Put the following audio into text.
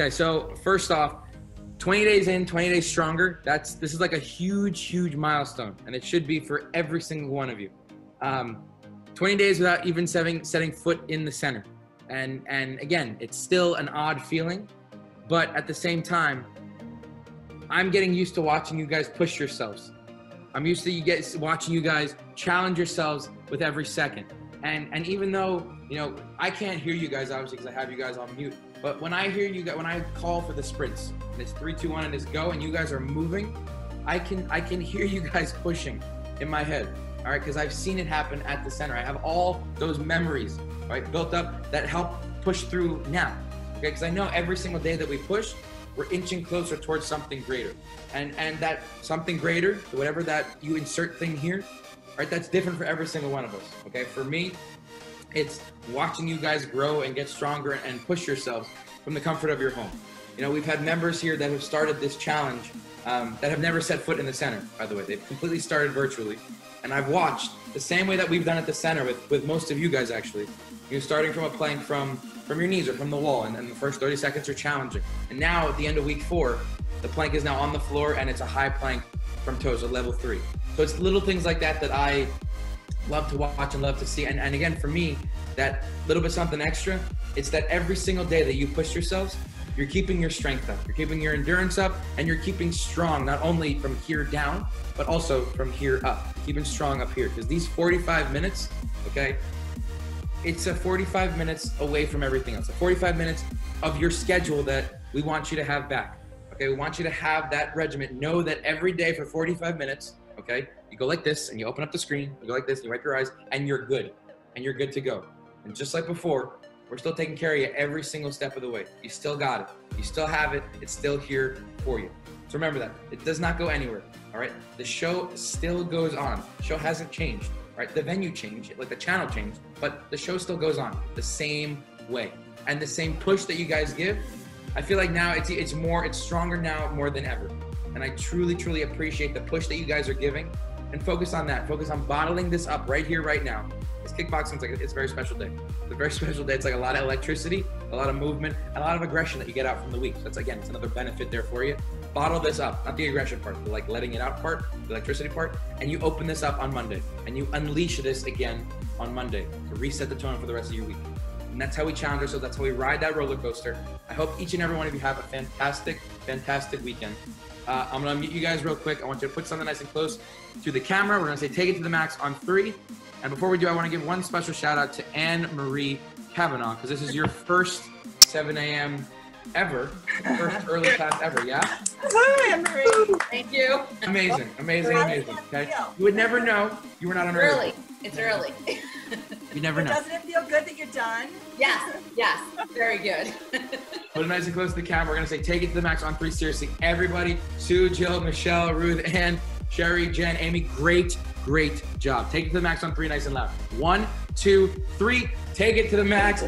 Okay, so first off, 20 days in, 20 days stronger. That's this is like a huge, huge milestone, and it should be for every single one of you. Um, 20 days without even setting setting foot in the center, and and again, it's still an odd feeling, but at the same time, I'm getting used to watching you guys push yourselves. I'm used to you guys watching you guys challenge yourselves with every second. And and even though you know I can't hear you guys obviously because I have you guys on mute, but when I hear you guys, when I call for the sprints, and it's three, two, one, and it's go, and you guys are moving, I can I can hear you guys pushing in my head. All right, because I've seen it happen at the center. I have all those memories right built up that help push through now. Okay, because I know every single day that we push, we're inching closer towards something greater. And and that something greater, whatever that you insert thing here, right? That's different for every single one of us. Okay, for me, it's watching you guys grow and get stronger and push yourselves from the comfort of your home. You know, we've had members here that have started this challenge um, that have never set foot in the center. By the way, they've completely started virtually, and I've watched the same way that we've done at the center with with most of you guys actually. You're starting from a plank from from your knees or from the wall, and then the first 30 seconds are challenging. And now at the end of week four, the plank is now on the floor and it's a high plank from toes, a level three. So it's little things like that that I love to watch and love to see. And, and again, for me, that little bit something extra, it's that every single day that you push yourselves, you're keeping your strength up, you're keeping your endurance up, and you're keeping strong, not only from here down, but also from here up, keeping strong up here. Because these 45 minutes, okay, it's a 45 minutes away from everything else, a 45 minutes of your schedule that we want you to have back. Okay, we want you to have that regiment. Know that every day for 45 minutes, okay, you go like this and you open up the screen, you go like this, and you wipe your eyes, and you're good. And you're good to go. And just like before, we're still taking care of you every single step of the way. You still got it. You still have it. It's still here for you. So remember that. It does not go anywhere. All right. The show still goes on. The show hasn't changed. Right. The venue changed, like the channel changed, but the show still goes on the same way. And the same push that you guys give, I feel like now it's it's more, it's stronger now more than ever. And I truly, truly appreciate the push that you guys are giving and focus on that. Focus on bottling this up right here, right now. It's kickboxing. It's it's a very special day. It's a very special day. It's like a lot of electricity, a lot of movement, a lot of aggression that you get out from the week. So that's again, it's another benefit there for you. Bottle this up, not the aggression part, the like letting it out part, the electricity part, and you open this up on Monday, and you unleash this again on Monday to reset the tone for the rest of your week. And that's how we challenge ourselves. That's how we ride that roller coaster. I hope each and every one of you have a fantastic, fantastic weekend. Uh, I'm gonna mute you guys real quick. I want you to put something nice and close to the camera. We're gonna say take it to the max on three. And before we do, I want to give one special shout out to Anne Marie Kavanaugh because this is your first 7 a.m. ever, first early class ever. Yeah. Hi, Anne Marie. Thank you. Amazing, amazing, amazing. Okay. You would never know. You were not on. Early. It's early. You never know. Doesn't it feel good that you're done? yes, yes. Very good. Put it nice and close to the camera. We're gonna say take it to the max on three. Seriously, everybody, Sue, Jill, Michelle, Ruth, Ann, Sherry, Jen, Amy, great, great job. Take it to the max on three, nice and loud. One, two, three. Take it to the max.